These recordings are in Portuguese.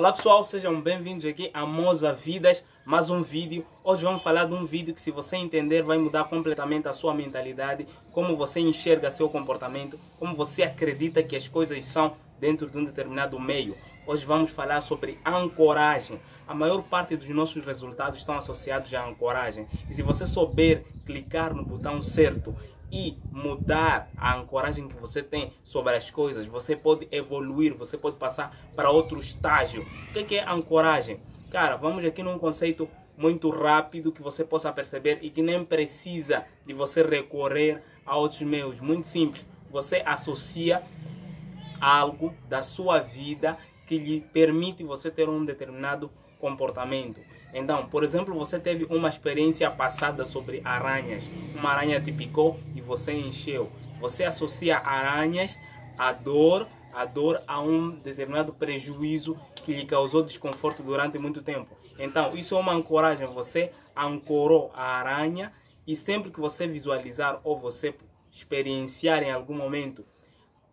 Olá pessoal, sejam bem-vindos aqui a Moza Vidas, mais um vídeo. Hoje vamos falar de um vídeo que se você entender vai mudar completamente a sua mentalidade, como você enxerga seu comportamento, como você acredita que as coisas são dentro de um determinado meio. Hoje vamos falar sobre ancoragem. A maior parte dos nossos resultados estão associados à ancoragem. E se você souber clicar no botão certo e mudar a ancoragem que você tem sobre as coisas, você pode evoluir, você pode passar para outro estágio. O que é ancoragem? Cara, vamos aqui num conceito muito rápido que você possa perceber e que nem precisa de você recorrer a outros meios. Muito simples. Você associa algo da sua vida que lhe permite você ter um determinado comportamento. Então, por exemplo, você teve uma experiência passada sobre aranhas. Uma aranha te picou e você encheu. Você associa aranhas à dor, a dor a um determinado prejuízo que lhe causou desconforto durante muito tempo. Então, isso é uma ancoragem. Você ancorou a aranha e sempre que você visualizar ou você experienciar em algum momento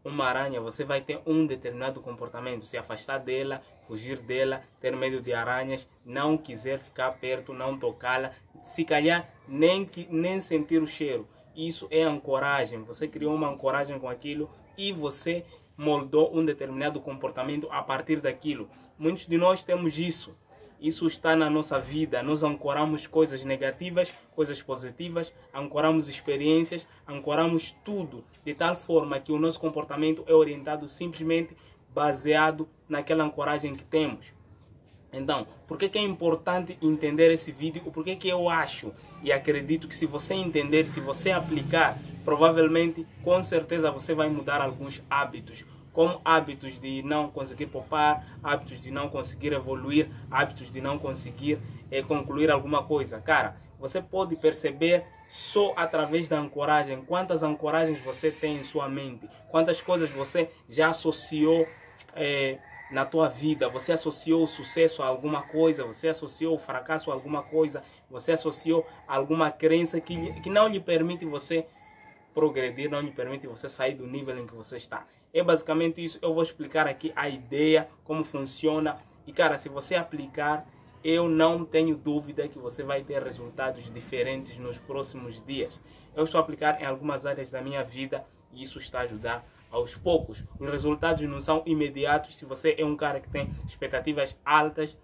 uma aranha, você vai ter um determinado comportamento, se afastar dela, fugir dela, ter medo de aranhas, não quiser ficar perto, não tocá-la, se calhar nem, nem sentir o cheiro. Isso é ancoragem. Você criou uma ancoragem com aquilo e você moldou um determinado comportamento a partir daquilo. Muitos de nós temos isso. Isso está na nossa vida. Nós ancoramos coisas negativas, coisas positivas, ancoramos experiências, ancoramos tudo de tal forma que o nosso comportamento é orientado simplesmente baseado naquela ancoragem que temos. Então, por que, que é importante entender esse vídeo? Por que, que eu acho e acredito que se você entender, se você aplicar, provavelmente, com certeza você vai mudar alguns hábitos. Como hábitos de não conseguir poupar, hábitos de não conseguir evoluir, hábitos de não conseguir é, concluir alguma coisa. Cara, você pode perceber só através da ancoragem. Quantas ancoragens você tem em sua mente, quantas coisas você já associou é, na tua vida, você associou o sucesso a alguma coisa, você associou o fracasso a alguma coisa, você associou alguma crença que, que não lhe permite você progredir, não lhe permite você sair do nível em que você está. É basicamente isso. Eu vou explicar aqui a ideia, como funciona. E cara, se você aplicar, eu não tenho dúvida que você vai ter resultados diferentes nos próximos dias. Eu estou a aplicar em algumas áreas da minha vida e isso está a ajudar aos poucos. Os resultados não são imediatos. Se você é um cara que tem expectativas altas,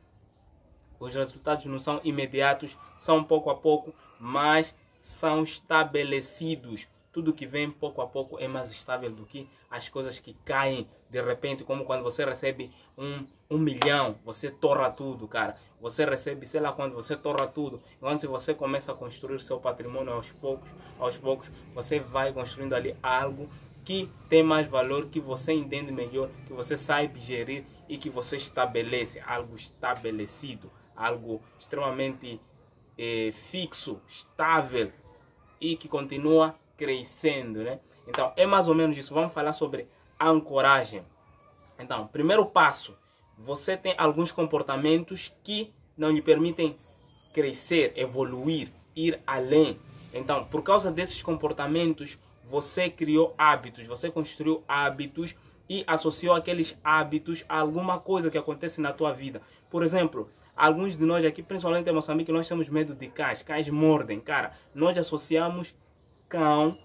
os resultados não são imediatos, são pouco a pouco, mas são estabelecidos tudo que vem pouco a pouco é mais estável do que as coisas que caem de repente, como quando você recebe um, um milhão, você torra tudo, cara. Você recebe, sei lá, quando você torra tudo. Enquanto se você começa a construir seu patrimônio aos poucos, aos poucos, você vai construindo ali algo que tem mais valor, que você entende melhor, que você sabe gerir e que você estabelece algo estabelecido, algo extremamente eh, fixo, estável e que continua crescendo, né? Então, é mais ou menos isso. Vamos falar sobre ancoragem. Então, primeiro passo, você tem alguns comportamentos que não lhe permitem crescer, evoluir, ir além. Então, por causa desses comportamentos, você criou hábitos, você construiu hábitos e associou aqueles hábitos a alguma coisa que acontece na tua vida. Por exemplo, alguns de nós aqui, principalmente em Moçambique, nós temos medo de cães. Cães mordem, cara. Nós associamos cão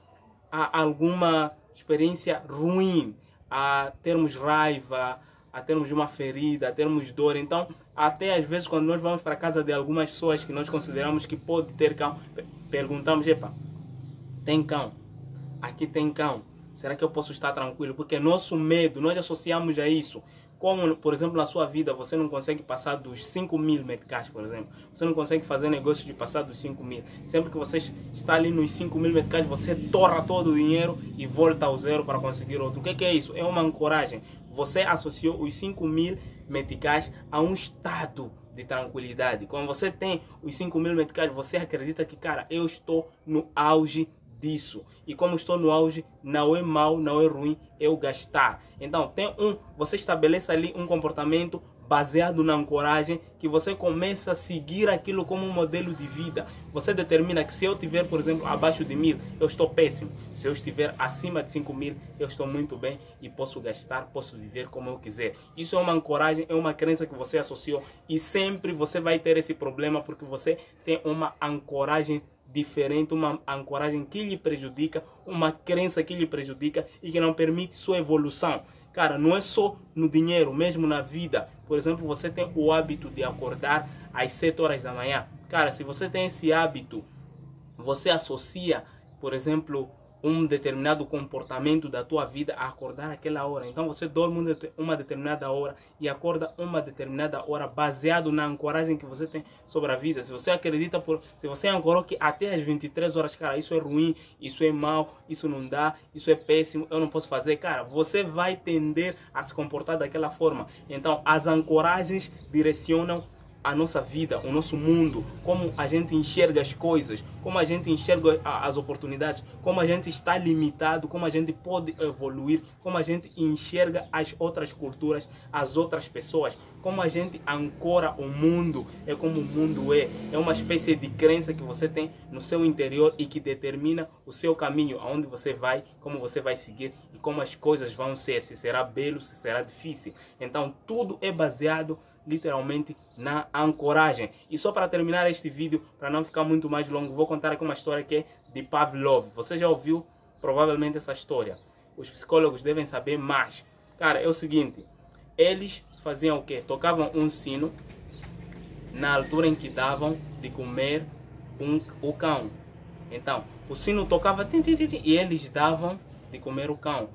a alguma experiência ruim, a termos raiva, a termos uma ferida, a termos dor. Então, até às vezes, quando nós vamos para casa de algumas pessoas que nós consideramos que pode ter cão, perguntamos: epa, tem cão? Aqui tem cão. Será que eu posso estar tranquilo? Porque nosso medo, nós associamos a isso. Como, por exemplo, na sua vida você não consegue passar dos 5 mil meticais, por exemplo. Você não consegue fazer negócio de passar dos 5 mil. Sempre que você está ali nos 5 mil meticais, você torra todo o dinheiro e volta ao zero para conseguir outro. O que é isso? É uma ancoragem. Você associou os 5 mil meticais a um estado de tranquilidade. Quando você tem os 5 mil meticais, você acredita que, cara, eu estou no auge disso. E como estou no auge, não é mal, não é ruim eu gastar. Então, tem um, você estabelece ali um comportamento baseado na ancoragem que você começa a seguir aquilo como um modelo de vida. Você determina que se eu estiver, por exemplo, abaixo de mil, eu estou péssimo. Se eu estiver acima de cinco mil, eu estou muito bem e posso gastar, posso viver como eu quiser. Isso é uma ancoragem, é uma crença que você associou e sempre você vai ter esse problema porque você tem uma ancoragem diferente, uma ancoragem que lhe prejudica, uma crença que lhe prejudica e que não permite sua evolução. Cara, não é só no dinheiro, mesmo na vida. Por exemplo, você tem o hábito de acordar às 7 horas da manhã. Cara, se você tem esse hábito, você associa, por exemplo, um determinado comportamento da tua vida a acordar aquela hora. Então você dorme uma determinada hora e acorda uma determinada hora baseado na ancoragem que você tem sobre a vida. Se você acredita por, se você ancorou que até as 23 horas, cara, isso é ruim, isso é mal, isso não dá, isso é péssimo, eu não posso fazer, cara, você vai tender a se comportar daquela forma. Então as ancoragens direcionam a nossa vida, o nosso mundo, como a gente enxerga as coisas, como a gente enxerga as oportunidades, como a gente está limitado, como a gente pode evoluir, como a gente enxerga as outras culturas, as outras pessoas, como a gente ancora o mundo, é como o mundo é. É uma espécie de crença que você tem no seu interior e que determina o seu caminho, aonde você vai, como você vai seguir e como as coisas vão ser, se será belo, se será difícil. Então tudo é baseado literalmente na ancoragem. E só para terminar este vídeo, para não ficar muito mais longo, vou contar aqui uma história que é de Pavlov. Você já ouviu provavelmente essa história. Os psicólogos devem saber mais. Cara, é o seguinte, eles faziam o quê? Tocavam um sino na altura em que davam de comer um, o cão. Então, o sino tocava e eles davam de comer o cão.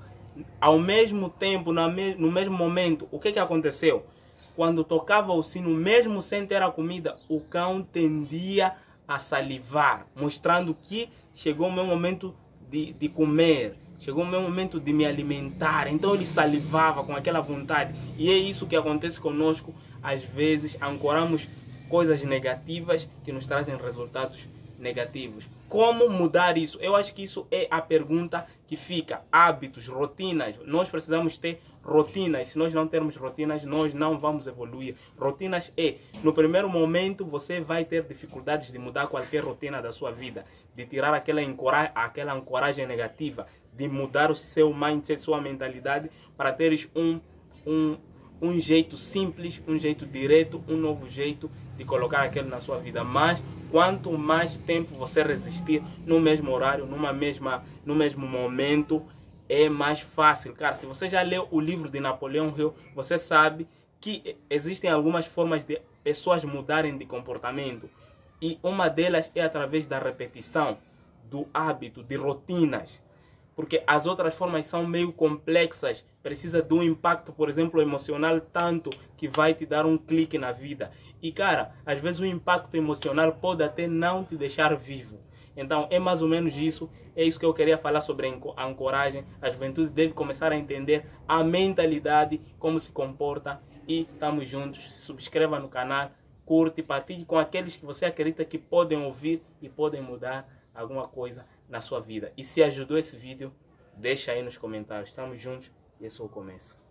Ao mesmo tempo, no mesmo momento, o que, que aconteceu? Quando tocava o sino, mesmo sem ter a comida, o cão tendia a salivar, mostrando que chegou o meu momento de, de comer, chegou o meu momento de me alimentar. Então ele salivava com aquela vontade. E é isso que acontece conosco. Às vezes ancoramos coisas negativas que nos trazem resultados negativos. Como mudar isso? Eu acho que isso é a pergunta que fica. Hábitos, rotinas. Nós precisamos ter rotinas. Se nós não termos rotinas, nós não vamos evoluir. Rotinas é, no primeiro momento, você vai ter dificuldades de mudar qualquer rotina da sua vida, de tirar aquela, aquela ancoragem negativa, de mudar o seu mindset, sua mentalidade, para teres um, um, um jeito simples, um jeito direto, um novo jeito de colocar aquilo na sua vida. Mas quanto mais tempo você resistir no mesmo horário, numa mesma, no mesmo momento, é mais fácil. Cara, se você já leu o livro de Napoleão Hill, você sabe que existem algumas formas de pessoas mudarem de comportamento. E uma delas é através da repetição, do hábito, de rotinas porque as outras formas são meio complexas, precisa de um impacto, por exemplo, emocional tanto que vai te dar um clique na vida. E cara, às vezes o impacto emocional pode até não te deixar vivo. Então é mais ou menos isso, é isso que eu queria falar sobre a ancoragem. A juventude deve começar a entender a mentalidade, como se comporta e estamos juntos. Se subscreva no canal, curte, partilhe com aqueles que você acredita que podem ouvir e podem mudar alguma coisa na sua vida. E se ajudou esse vídeo, deixa aí nos comentários. Estamos juntos e esse é o começo.